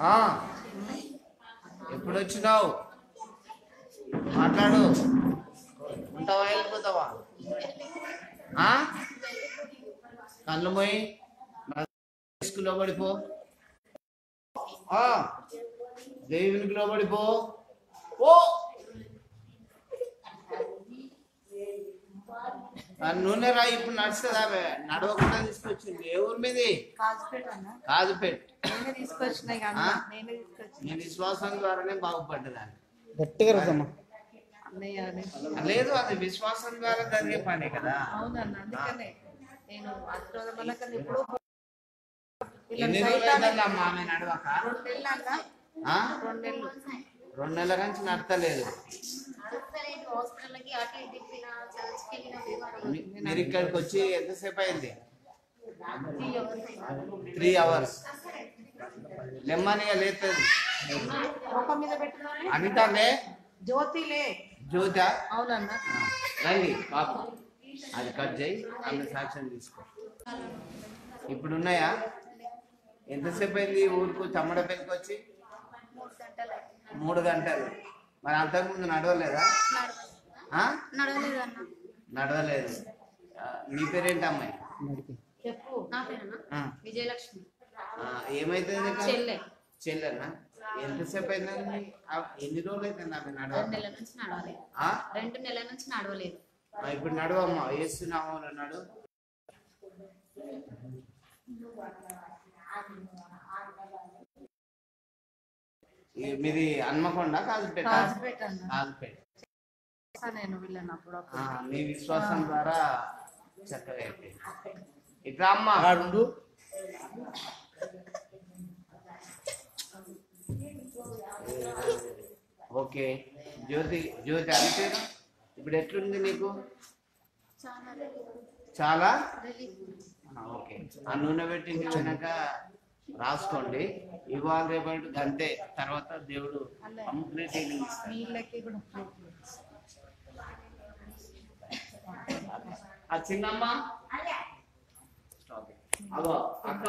ఆ, ఎప్పుడు వచ్చినావు మాట్లాడు. ఉంటావా వెళ్ళిపోతావా? ఆ? కళ్ళు పోయి స్కూల్లో పడిపో. దేవునికి లోబడిపో ఓ ఆ నూనె రాయి ఇప్పుడు నడుస్తుందా ఆమె? నడవకుండా తీసుకొచ్చింది. ఏ ఊరి మీది? కాజుపేట నీ విశ్వాసం ద్వారానే బాగుపడ్డదాన్ని. గట్టిగా. లేదు అది విశ్వాసం ద్వారా జరిగే పనే కదా. ఎన్ని రోజులైందమ్మా ఆమె నడవక? రెండు నెలలు? అన్న ఆ? రెండు నెలలు. రెండు నెలల నుంచి నడతలేదు. హాస్పిటల్కి అటు ఇటు తిప్పిన చర్చ్కి వెళ్ళిన వివరం మీ- మీరు ఇక్కడికి వచ్చి ఎంతసేపు అయింది? త్రీ అవర్స్ నెమ్మదిగా ముఖం మీద పెట్టిన అనితానే జ్యోతిలే జ్యోత అవునన్న. రండి పాప. అది కట్ చేయి ఆమె సాక్ష్యం తీసుకో. ఇప్పుడు ఉన్నాయా ఎంతసేపు అయింది ఊరుకు చమ్మడపల్లికి వచ్చి? మూడు గంటలు. అయింది. మూడు గంటలు. మరి అంతకుముందు నడవలేదా? నడవలేదు. ఆ? నడవలేదు. అన్న నడవలేదు ఆ, నీ పేరేంటి అమ్మాయి? చెప్పు. నా పేరునా? విజయలక్ష్మి. ఆ, ఏమైతుంది? చెల్లె. చెల్లెనా? ఎంతసేపు అయిందండి? ఎన్ని రోజులు అవుతుంది ఆమె నడవ రెండు నెలల నుంచి నడవలేదు. ఇప్పుడు నడవమ్మా. వేస్తున్నాము నడు. ఈ- మీది హన్మకొండ? కాజుపేట? కాజుపేట అన్న. కాజుపేట. నేను వీళ్ళని అప్పుడు ఆ, మీ విశ్వాసం ద్వారా చక్కగా అయిపోయింది. ఇట్లా అమ్మా. ఆడు ఓకే. జ్యోతి జ్యోతి అని పేరు? ఇప్పుడు ఎట్లుంది నీకు? చాలా ఓకే. ఆ నూనె పెట్టి వచ్చినాక రాసుకోండి. ఇవాళ రేపటి గంటే తర్వాత దేవుడు కంప్లీట్ హీలింగ్ ఇస్తాడు. ఆ చిన్నమ్మ? స్టాప్ అగో అక్క